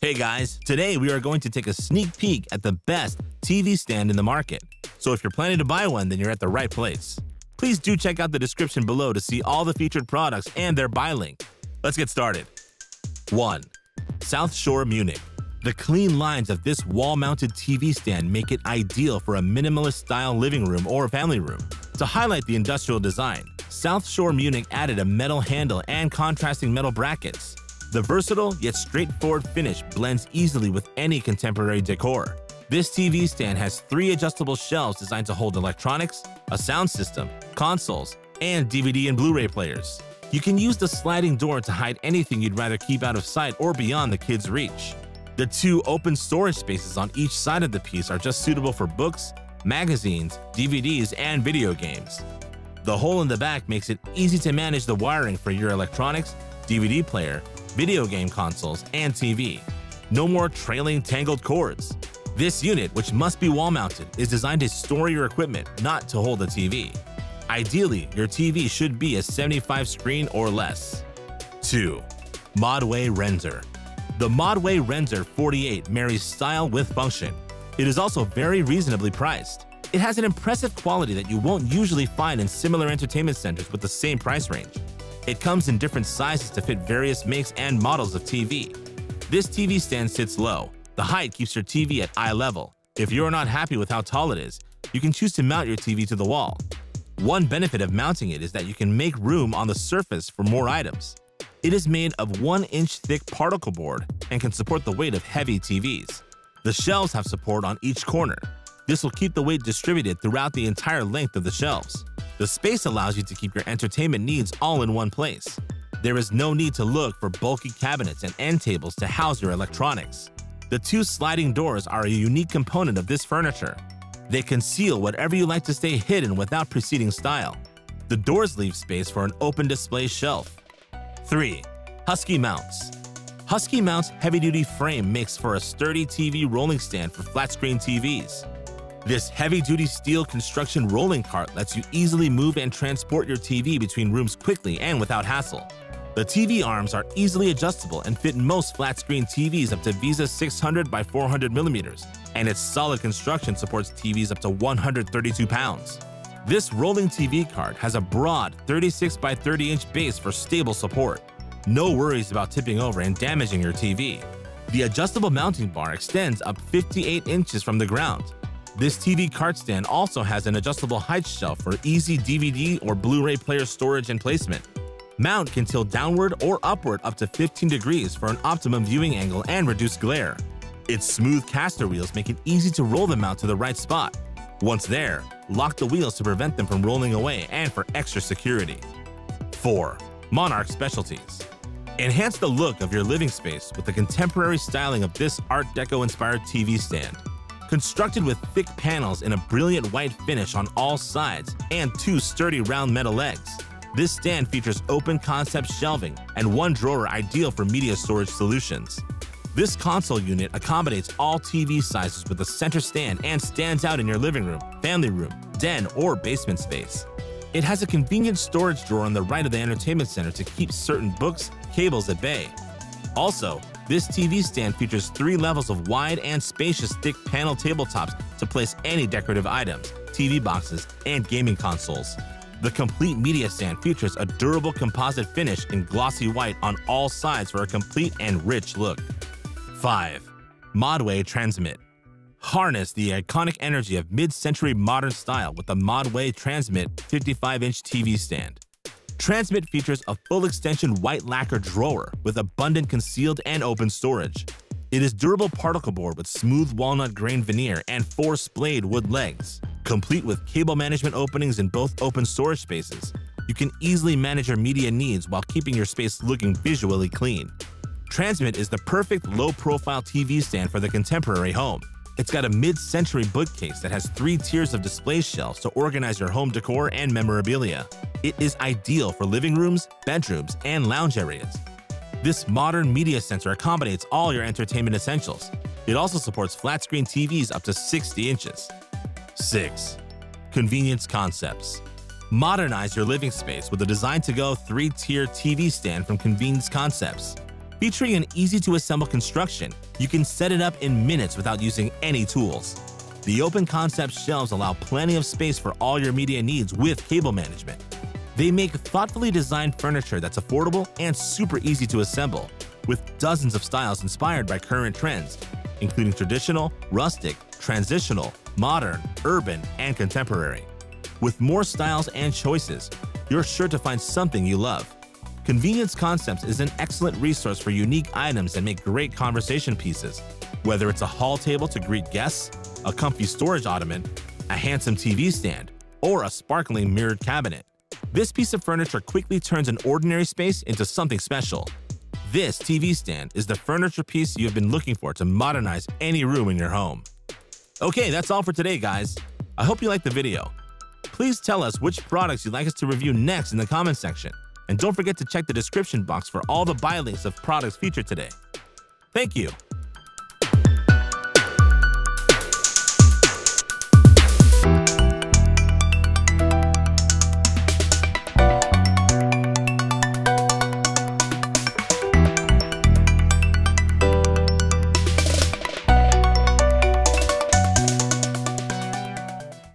Hey guys, today we are going to take a sneak peek at the best TV stand in the market. So if you're planning to buy one, then you're at the right place. Please do check out the description below to see all the featured products and their buy link. Let's get started. 1. South Shore Munich. The clean lines of this wall-mounted TV stand make it ideal for a minimalist-style living room or family room. To highlight the industrial design, South Shore Munich added a metal handle and contrasting metal brackets. The versatile yet straightforward finish blends easily with any contemporary decor. This TV stand has three adjustable shelves designed to hold electronics, a sound system, consoles, and DVD and Blu-ray players. You can use the sliding door to hide anything you'd rather keep out of sight or beyond the kids' reach. The two open storage spaces on each side of the piece are just suitable for books, magazines, DVDs, and video games. The hole in the back makes it easy to manage the wiring for your electronics, DVD player, video game consoles, and TV. No more trailing tangled cords. This unit, which must be wall-mounted, is designed to store your equipment, not to hold a TV. Ideally, your TV should be a 75 screen or less. 2. Modway Render The Modway Render 48 marries style with function. It is also very reasonably priced. It has an impressive quality that you won't usually find in similar entertainment centers with the same price range. It comes in different sizes to fit various makes and models of TV. This TV stand sits low. The height keeps your TV at eye level. If you're not happy with how tall it is, you can choose to mount your TV to the wall. One benefit of mounting it is that you can make room on the surface for more items. It is made of 1-inch thick particle board and can support the weight of heavy TVs. The shelves have support on each corner. This will keep the weight distributed throughout the entire length of the shelves. The space allows you to keep your entertainment needs all in one place. There is no need to look for bulky cabinets and end tables to house your electronics. The two sliding doors are a unique component of this furniture. They conceal whatever you like to stay hidden without preceding style. The doors leave space for an open display shelf. 3. Husky Mounts Husky Mount's heavy-duty frame makes for a sturdy TV rolling stand for flat-screen TVs. This heavy-duty steel construction rolling cart lets you easily move and transport your TV between rooms quickly and without hassle. The TV arms are easily adjustable and fit most flat-screen TVs up to VESA 600 by 400 millimeters, and its solid construction supports TVs up to 132 pounds. This rolling TV cart has a broad 36 by 30 inch base for stable support. No worries about tipping over and damaging your TV. The adjustable mounting bar extends up 58 inches from the ground, this TV cart stand also has an adjustable height shelf for easy DVD or Blu-ray player storage and placement. Mount can tilt downward or upward up to 15 degrees for an optimum viewing angle and reduced glare. Its smooth caster wheels make it easy to roll the mount to the right spot. Once there, lock the wheels to prevent them from rolling away and for extra security. 4. Monarch Specialties Enhance the look of your living space with the contemporary styling of this Art Deco-inspired TV stand. Constructed with thick panels in a brilliant white finish on all sides and two sturdy round metal legs, this stand features open concept shelving and one drawer ideal for media storage solutions. This console unit accommodates all TV sizes with a center stand and stands out in your living room, family room, den, or basement space. It has a convenient storage drawer on the right of the entertainment center to keep certain books, cables at bay. Also, this TV stand features three levels of wide and spacious thick panel tabletops to place any decorative items, TV boxes, and gaming consoles. The complete media stand features a durable composite finish in glossy white on all sides for a complete and rich look. 5. Modway Transmit Harness the iconic energy of mid-century modern style with the Modway Transmit 55-inch TV stand. Transmit features a full extension white lacquer drawer with abundant concealed and open storage. It is durable particle board with smooth walnut grain veneer and four splayed wood legs. Complete with cable management openings in both open storage spaces, you can easily manage your media needs while keeping your space looking visually clean. Transmit is the perfect low-profile TV stand for the contemporary home. It's got a mid-century bookcase that has three tiers of display shelves to organize your home decor and memorabilia. It is ideal for living rooms, bedrooms, and lounge areas. This modern media center accommodates all your entertainment essentials. It also supports flat-screen TVs up to 60 inches. 6. Convenience Concepts Modernize your living space with a design-to-go three-tier TV stand from Convenience Concepts. Featuring an easy-to-assemble construction, you can set it up in minutes without using any tools. The open concept shelves allow plenty of space for all your media needs with cable management. They make thoughtfully designed furniture that's affordable and super easy to assemble, with dozens of styles inspired by current trends, including traditional, rustic, transitional, modern, urban, and contemporary. With more styles and choices, you're sure to find something you love. Convenience Concepts is an excellent resource for unique items that make great conversation pieces. Whether it's a hall table to greet guests, a comfy storage ottoman, a handsome TV stand, or a sparkling mirrored cabinet, this piece of furniture quickly turns an ordinary space into something special. This TV stand is the furniture piece you've been looking for to modernize any room in your home. Okay, that's all for today, guys. I hope you liked the video. Please tell us which products you'd like us to review next in the comment section. And don't forget to check the description box for all the buy links of products featured today. Thank you.